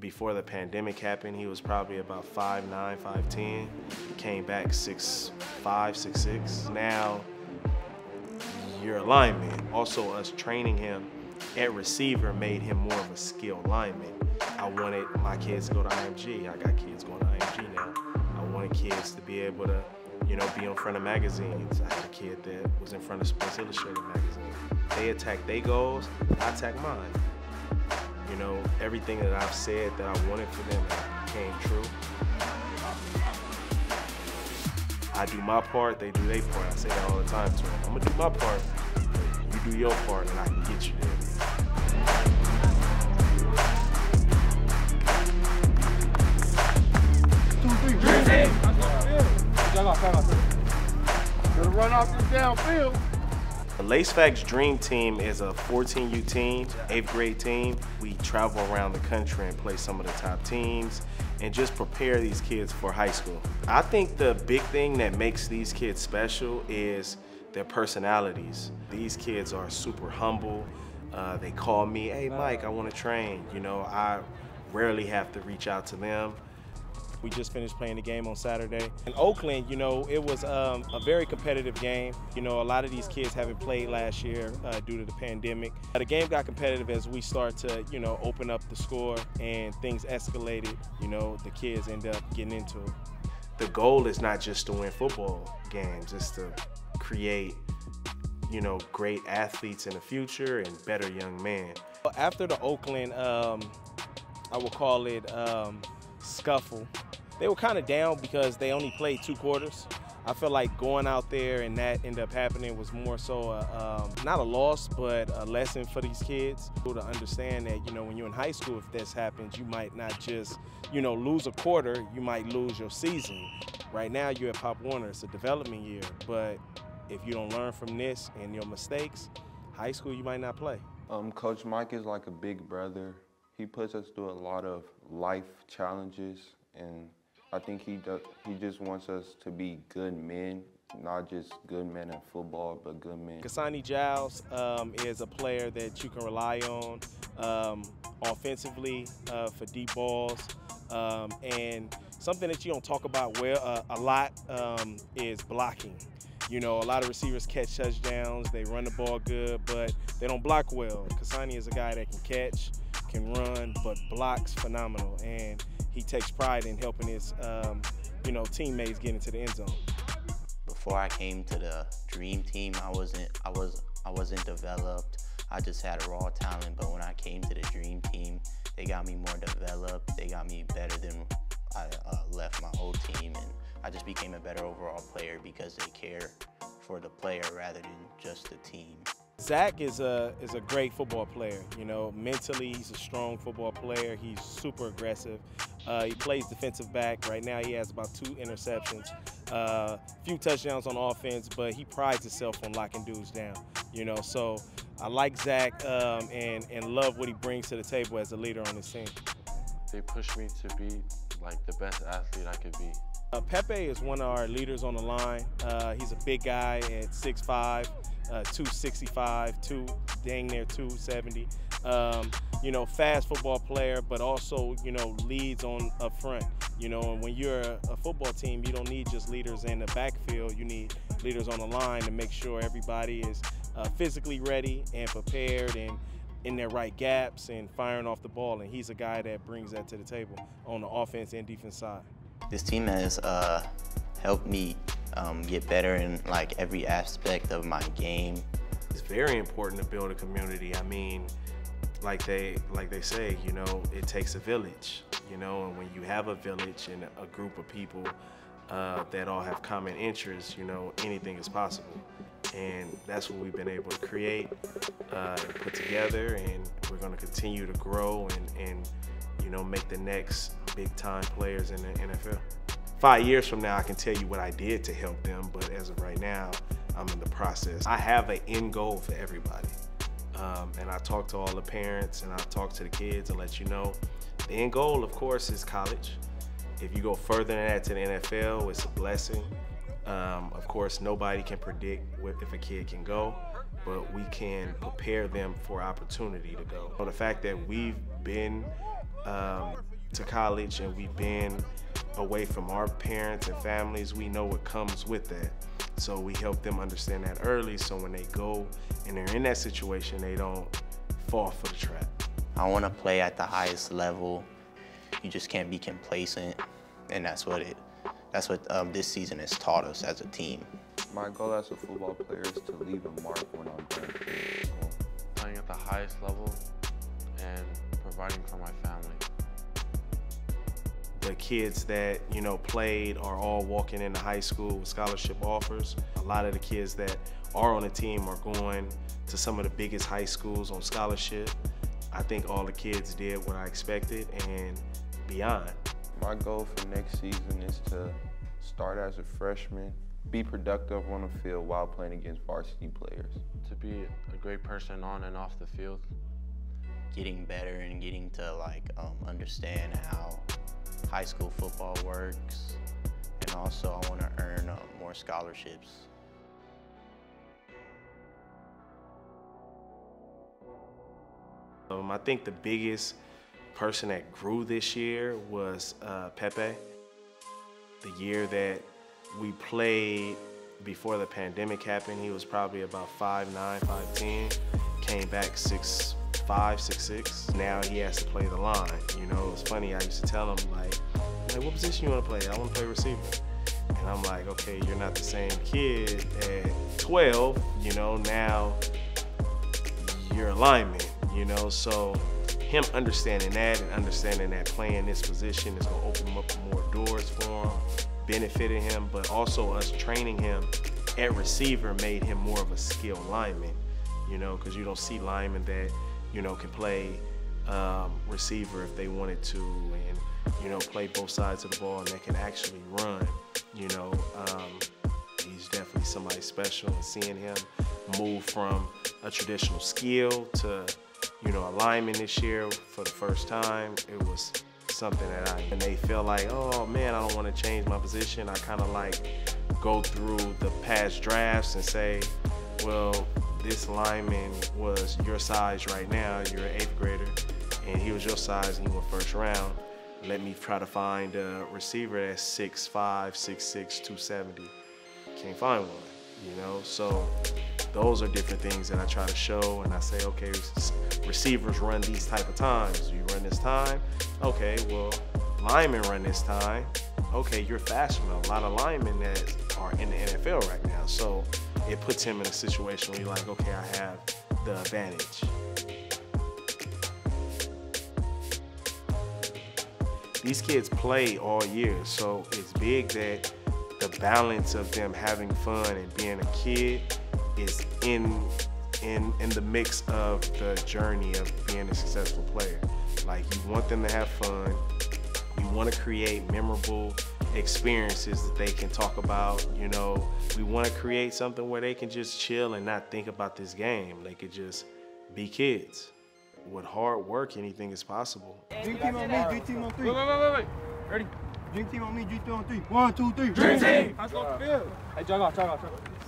before the pandemic happened, he was probably about 5'9", 5'10". Came back 6'5", 6'6". Now, you're a lineman. Also, us training him at receiver made him more of a skilled lineman. I wanted my kids to go to IMG. I got kids going to IMG now. I wanted kids to be able to, you know, be in front of magazines. I had a kid that was in front of Sports Illustrated magazine. They attack their goals, I attack mine. You know, everything that I've said that I wanted for them came true. I do my part, they do their part. I say that all the time to them. I'm gonna do my part, you do your part, and I can get you there. Two, three, dream team. Y'all got five out there. Gonna run off this downfield. The Laced Facts Dream Team is a 14U team, eighth grade team. We travel around the country and play some of the top teams and just prepare these kids for high school. I think the big thing that makes these kids special is their personalities. These kids are super humble. Uh, they call me, hey Mike, I want to train. You know, I rarely have to reach out to them. We just finished playing the game on Saturday. In Oakland, you know, it was um, a very competitive game. You know, a lot of these kids haven't played last year uh, due to the pandemic. The game got competitive as we start to, you know, open up the score and things escalated. You know, the kids end up getting into it. The goal is not just to win football games, it's to create, you know, great athletes in the future and better young men. After the Oakland, um, I will call it um, scuffle, they were kind of down because they only played two quarters. I feel like going out there and that ended up happening was more so a, um, not a loss, but a lesson for these kids to understand that you know when you're in high school, if this happens, you might not just you know lose a quarter, you might lose your season. Right now, you're at Pop Warner; it's a development year, but if you don't learn from this and your mistakes, high school you might not play. Um, Coach Mike is like a big brother. He puts us through a lot of life challenges and I think he does, he just wants us to be good men, not just good men in football, but good men. Ksani Jiles um, is a player that you can rely on um, offensively uh, for deep balls. Um, and something that you don't talk about well uh, a lot um, is blocking. You know, a lot of receivers catch touchdowns, they run the ball good, but they don't block well. Ksani is a guy that can catch, can run, but blocks phenomenal. And he takes pride in helping his, um, you know, teammates get into the end zone. Before I came to the dream team, I wasn't, I was, I wasn't developed. I just had a raw talent. But when I came to the dream team, they got me more developed. They got me better than I uh, left my old team, and I just became a better overall player because they care for the player rather than just the team. Zach is a is a great football player. You know, mentally he's a strong football player. He's super aggressive. Uh, he plays defensive back. Right now he has about two interceptions, a uh, few touchdowns on offense, but he prides himself on locking dudes down. You know, so I like Zach um, and and love what he brings to the table as a leader on his team. They push me to be like the best athlete I could be. Uh, Pepe is one of our leaders on the line. Uh, he's a big guy at 6'5", uh, 265, two dang near 270. Um, you know, fast football player, but also you know leads on up front. You know, and when you're a football team, you don't need just leaders in the backfield. You need leaders on the line to make sure everybody is uh, physically ready and prepared and in their right gaps and firing off the ball. And he's a guy that brings that to the table on the offense and defense side. This team has uh, helped me um, get better in like every aspect of my game. It's very important to build a community. I mean, like they like they say, you know, it takes a village. You know, and when you have a village and a group of people uh, that all have common interests, you know, anything is possible. And that's what we've been able to create uh, and put together, and we're going to continue to grow and, and you know make the next big time players in the NFL. Five years from now, I can tell you what I did to help them, but as of right now, I'm in the process. I have an end goal for everybody. Um, and I talk to all the parents and I talk to the kids and let you know the end goal, of course, is college. If you go further than that to the NFL, it's a blessing. Um, of course, nobody can predict if a kid can go, but we can prepare them for opportunity to go. So the fact that we've been um, to college and we've been away from our parents and families, we know what comes with that. So we help them understand that early so when they go and they're in that situation, they don't fall for the trap. I want to play at the highest level. You just can't be complacent, and that's what it. That's what um, this season has taught us as a team. My goal as a football player is to leave a mark when I'm done. Playing at the highest level and providing for my family. The kids that, you know, played are all walking into high school with scholarship offers. A lot of the kids that are on the team are going to some of the biggest high schools on scholarship. I think all the kids did what I expected and beyond. My goal for next season is to start as a freshman, be productive on the field while playing against varsity players. To be a great person on and off the field. Getting better and getting to like um, understand how high school football works, and also I want to earn uh, more scholarships. Um, I think the biggest person that grew this year was uh, Pepe. The year that we played before the pandemic happened, he was probably about 5'9", 5'10", came back 6'5", 6'6". Now he has to play the line. You know, it's funny, I used to tell him like, like what position you want to play? I want to play receiver. And I'm like, okay, you're not the same kid at 12, you know, now you're a lineman, you know, so him understanding that and understanding that playing this position is gonna open up more doors for him, benefited him, but also us training him at receiver made him more of a skilled lineman, you know, because you don't see linemen that, you know, can play um, receiver if they wanted to and, you know, play both sides of the ball and they can actually run, you know. Um, he's definitely somebody special and seeing him move from a traditional skill to you know, a lineman this year for the first time, it was something that I, and they feel like, oh man, I don't want to change my position. I kind of like go through the past drafts and say, well, this lineman was your size right now, you're an eighth grader, and he was your size and he went first round. Let me try to find a receiver that's 6'5", 6'6", 270. Can't find one, you know? So those are different things that I try to show and I say, okay, receivers run these type of times. You run this time, okay, well, linemen run this time. Okay, you're faster than a lot of linemen that are in the NFL right now. So it puts him in a situation where you're like, okay, I have the advantage. These kids play all year, so it's big that the balance of them having fun and being a kid is in in in the mix of the journey of being a successful player. Like you want them to have fun. You want to create memorable experiences that they can talk about. You know, we want to create something where they can just chill and not think about this game. They could just be kids. With hard work, anything is possible. Dream team on me, dream team on three. Wait, wait, wait, wait. Ready? Dream team on me, dream team on three. One, two, three. Dream team! Let's go field. Hey, jog off, jog off, jog off.